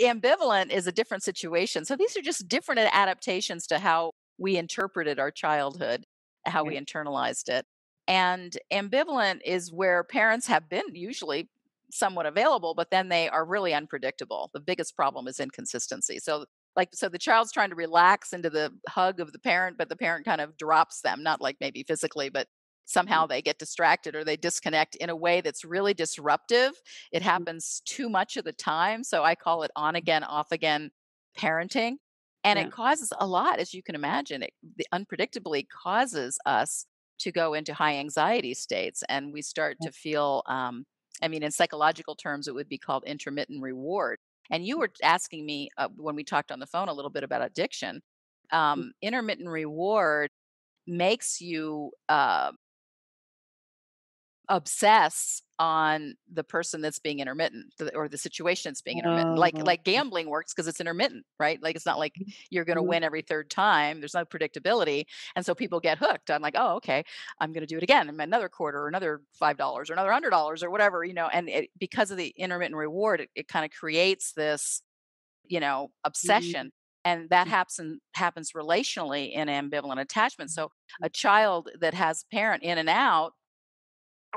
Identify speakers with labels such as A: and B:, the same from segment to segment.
A: ambivalent is a different situation. So these are just different adaptations to how we interpreted our childhood, how we internalized it. And ambivalent is where parents have been usually somewhat available, but then they are really unpredictable. The biggest problem is inconsistency. So like so the child's trying to relax into the hug of the parent, but the parent kind of drops them, not like maybe physically, but somehow mm-hmm. they get distracted or they disconnect in a way that's really disruptive. It mm-hmm. happens too much of the time. So I call it on again, off again parenting. And yeah. it causes a lot, as you can imagine. It unpredictably causes us to go into high anxiety states and we start to feel um, i mean in psychological terms it would be called intermittent reward and you were asking me uh, when we talked on the phone a little bit about addiction mm. um, intermittent reward makes you uh, obsess on the person that's being intermittent or the situation that's being intermittent like like oh. gambling works because it's intermittent right like it's not like mm-hmm. you're going to mm-hmm. win every third time there's no predictability and so people get hooked i'm like oh okay i'm going to do it again in another quarter or another five dollars or another hundred dollars or whatever you know and it, because of the intermittent reward it, it kind of creates this you know mm-hmm. obsession mm-hmm. and that happens happens relationally in ambivalent attachment so a child that has parent in and out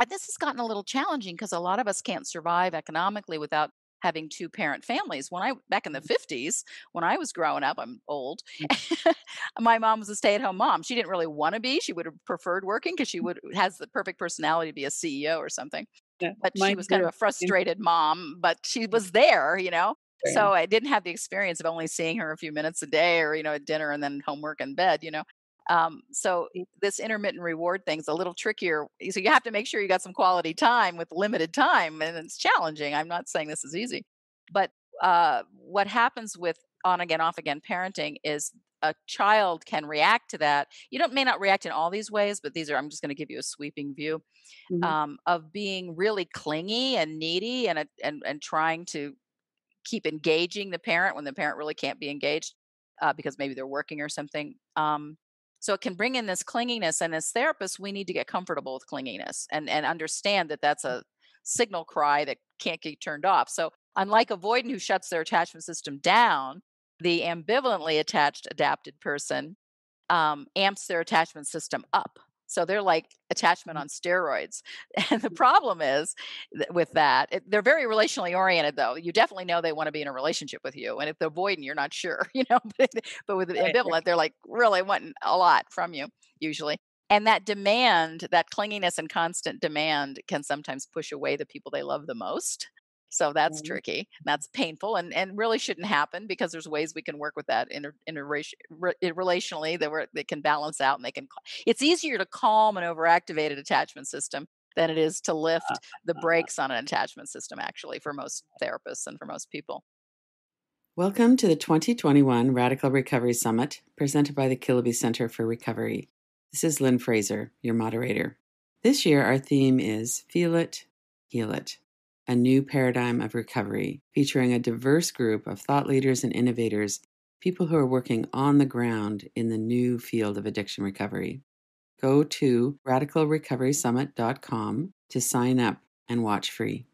A: this has gotten a little challenging because a lot of us can't survive economically without having two parent families. When I back in the 50s, mm. when I was growing up, I'm old. Mm. my mom was a stay-at-home mom. She didn't really want to be. She would have preferred working because she would has the perfect personality to be a CEO or something. Yeah, but she was kind of a frustrated mom, but she was there, you know. So I didn't have the experience of only seeing her a few minutes a day or, you know, at dinner and then homework and bed, you know. Um, so this intermittent reward thing's a little trickier. So you have to make sure you got some quality time with limited time, and it's challenging. I'm not saying this is easy, but uh, what happens with on again, off again parenting is a child can react to that. You don't may not react in all these ways, but these are I'm just going to give you a sweeping view mm-hmm. um, of being really clingy and needy and and and trying to keep engaging the parent when the parent really can't be engaged uh, because maybe they're working or something. Um, so it can bring in this clinginess. And as therapists, we need to get comfortable with clinginess and, and understand that that's a signal cry that can't get turned off. So unlike avoidant who shuts their attachment system down, the ambivalently attached adapted person um, amps their attachment system up. So they're like attachment mm. on steroids. And the problem is with that, it, they're very relationally oriented, though. You definitely know they want to be in a relationship with you. And if they're avoidant, you're not sure, you know. But, but with ambivalent, they're like really wanting a lot from you, usually. And that demand, that clinginess and constant demand can sometimes push away the people they love the most. So that's mm-hmm. tricky. That's painful and, and really shouldn't happen because there's ways we can work with that in, in re, relationally that where they can balance out and they can. It's easier to calm an overactivated attachment system than it is to lift the brakes on an attachment system, actually, for most therapists and for most people.
B: Welcome to the 2021 Radical Recovery Summit presented by the Kiloby Center for Recovery. This is Lynn Fraser, your moderator. This year, our theme is Feel It, Heal It a new paradigm of recovery, featuring a diverse group of thought leaders and innovators, people who are working on the ground in the new field of addiction recovery. Go to radicalrecoverysummit.com to sign up and watch free.